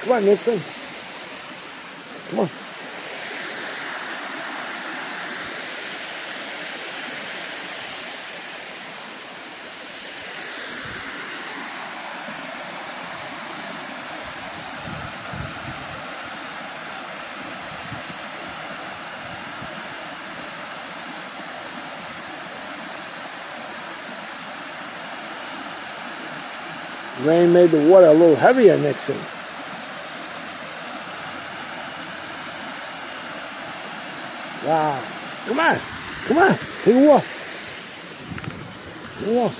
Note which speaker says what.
Speaker 1: Come on, Nixon. Come on. Rain made the water a little heavier, Nixon. Wow. Come on. Come on. Take a walk. Take a walk.